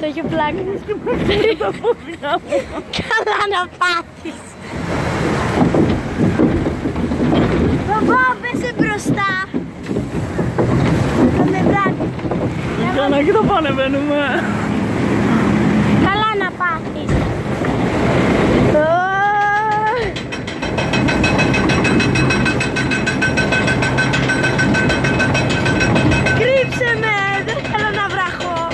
μαλάκα. Καλά να πάθεις. Μπαμπά, πέσε μπροστά. Θα με βράδυ. Ξανά και το πανεβαίνουμε. Καλά να πάθεις. Ω. Κρύψε με, δεν θέλω να βραχώ.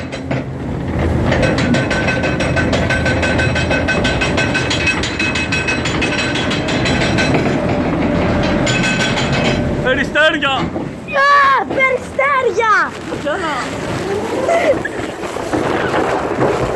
Περιστέρια. Α, περιστέρια! Ξανά. Ου,